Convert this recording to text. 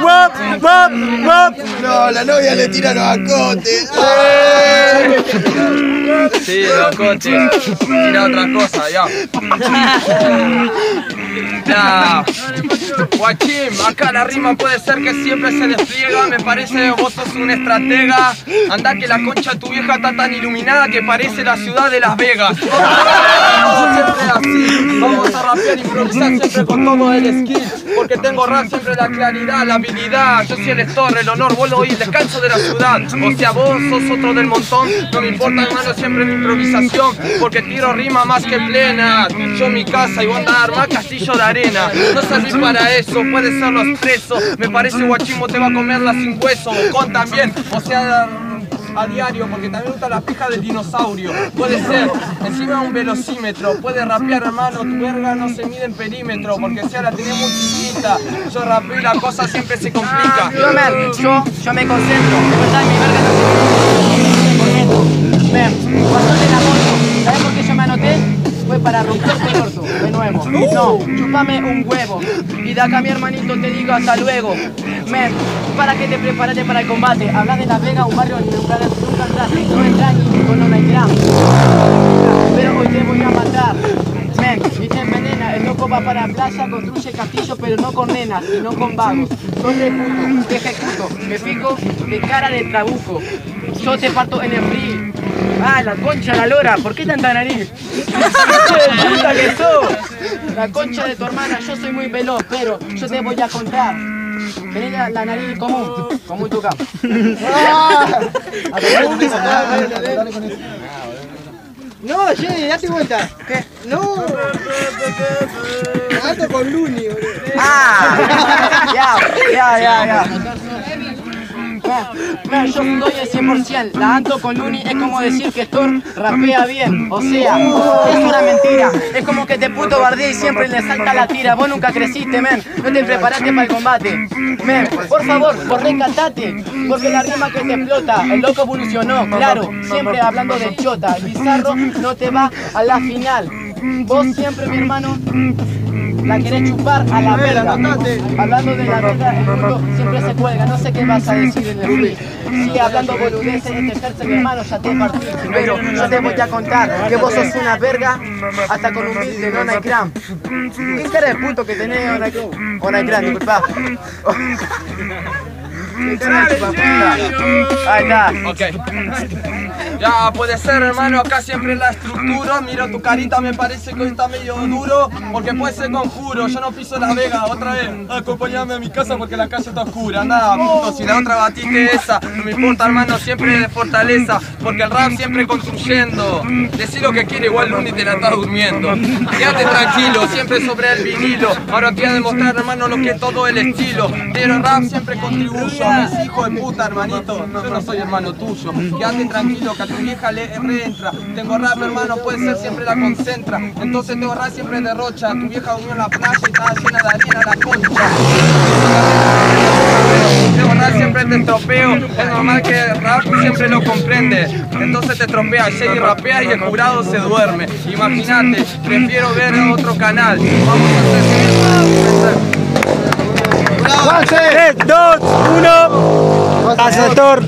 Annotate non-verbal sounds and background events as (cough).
¡Wop! ¡Wop! ¡Wop! No, la novia le tira los acotes. Sí, locote. Tira otra cosa, ya. Ya. Acá la rima puede ser que siempre se despliega. Me parece vos sos un estratega. Anda que la concha tu vieja está tan iluminada que parece la ciudad de Las Vegas. Vamos a rapear, improvisar siempre con todo el skill. Porque tengo rap siempre la claridad, la habilidad. Yo soy el estor, el honor, vuelo y el descanso de la ciudad. O sea, vos sos otro del montón. No me importa, hermano, siempre mi improvisación. Porque tiro rima más que plena. Yo mi casa y vos andar más castillo de arena. No salí para eso, puede ser los presos. Me parece guachimo te va a comerla sin hueso. Con también, o sea a diario porque también gusta la pija del dinosaurio. Puede ser, encima un velocímetro. Puede rapear, hermano, tu verga no se mide en perímetro porque si ahora tenés muy chiquita. Yo rapeo y la cosa siempre se complica. Yo, man, yo, yo me concentro. Chupame un huevo. Y de acá mi hermanito te digo hasta luego. Men, para que te preparaste para el combate. Hablas de La Vega, un barrio lugar nunca entraste. No entras ni con una gram. Pero hoy te voy a matar. Men, y te envenena, el loco va para la playa, construye castillo, pero no con nenas, sino con vagos. Te ejecuto, te ejecuto, me pico de cara de trabuco. Yo te parto en el free. Ah, la concha, la lora, ¿por qué tanta nariz? ¡Hijo (laughs) de puta que! La concha de tu hermana, yo soy muy veloz, pero yo te voy a contar. Tenés la, la nariz común, como un tucán. No, che, date vuelta. ¿Qué? No. Ando con Luni, boludo. Ah, ya, ya, ya, ya. Yo soy el 100%, la Anto con Luni es como decir que Thor rapea bien, o sea, es una mentira, es como que te puto bardea y siempre le salta la tira, vos nunca creciste, men, no te preparaste para el combate, men, por favor, por recatate, porque la rima que te explota, el loco evolucionó, claro, siempre hablando de chota, bizarro no te va a la final, vos siempre, mi hermano, la querés chupar a la verga. Hablando de la verga, el mundo siempre se cuelga. No sé qué vas a decir en el free. Sigue hablando boludeces, este tercer mi hermano ya te partí. Pero yo te voy a contar que vos sos una verga hasta con un beat de hay gram. ¿Qué cara de puto que tenés, Ona Gram? Ona Gram, disculpa. (laughs) Ahí está. Ok. Ya puede ser hermano, acá siempre la estructura. Mira tu carita me parece que hoy está medio duro Porque puede ser conjuro, yo no piso la vega Otra vez, acompáñame a mi casa porque la calle está oscura. Anda puto, si la otra batiste esa. No me importa hermano, siempre de fortaleza Porque el rap siempre construyendo. Decir lo que quiere, igual Luni te la está durmiendo. Quédate tranquilo, siempre sobre el vinilo. Ahora te voy a demostrar hermano lo que es todo el estilo. Pero el rap siempre contribuyo hijos de puta hermanito. Yo no soy hermano tuyo. Quédate tranquilo que a tu vieja le reentra. Tengo rap hermano, puede ser siempre la concentra. Entonces tengo rap siempre derrocha Tu vieja durmió en la playa y estaba llena de arena la concha. Tengo rap siempre te estropeo. Es normal que rap siempre lo comprende. Entonces te estropea, llega y rapea y el jurado se duerme. Imagínate, prefiero ver otro canal. Vamos a hacer 3, 2, 1. Asaltor.